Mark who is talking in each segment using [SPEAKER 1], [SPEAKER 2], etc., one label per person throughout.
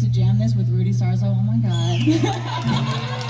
[SPEAKER 1] to jam this with Rudy Sarzo. Oh my god.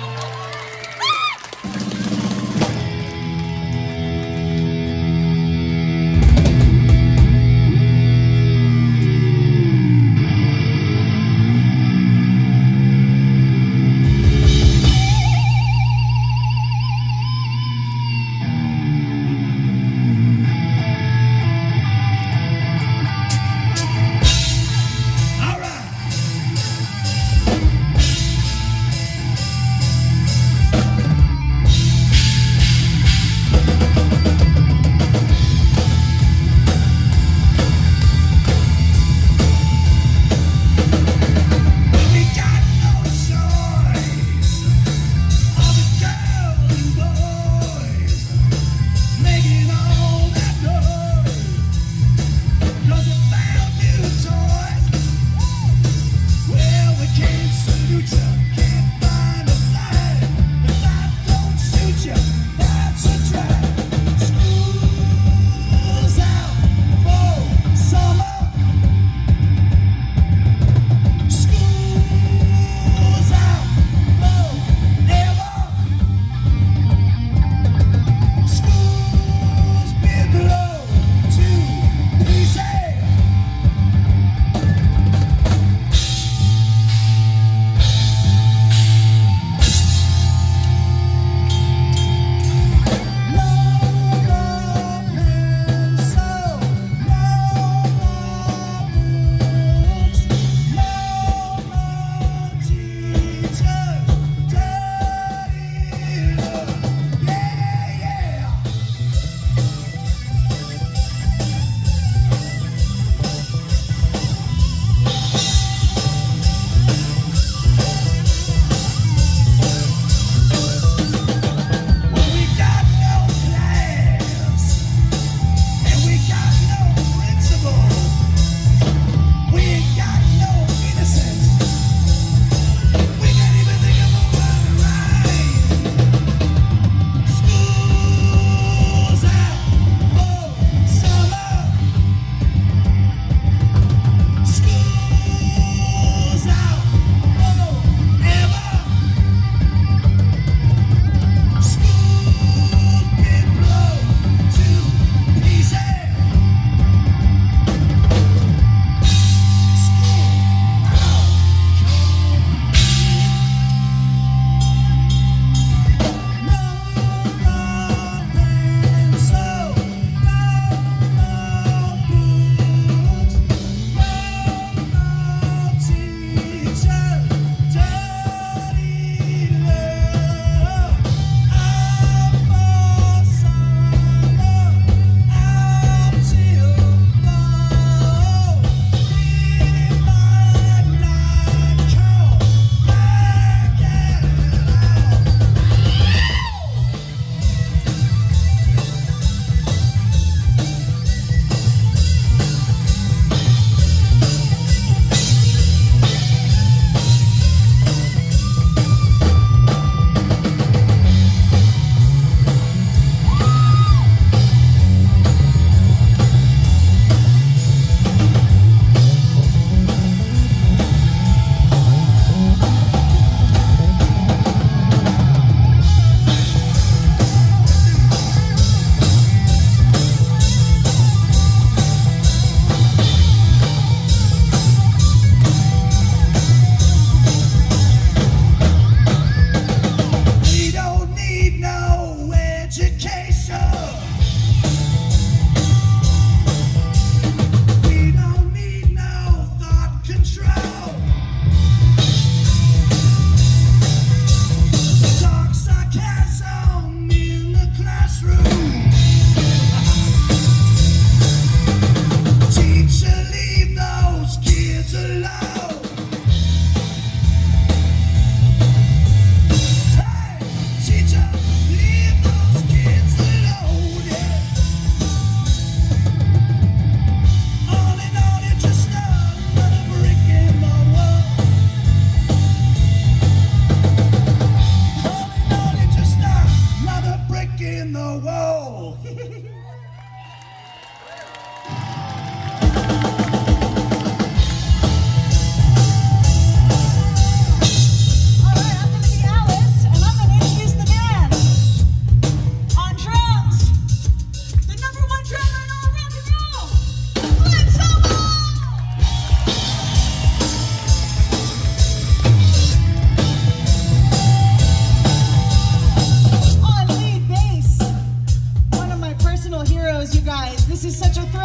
[SPEAKER 1] such a threat.